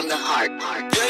from the heart. heart.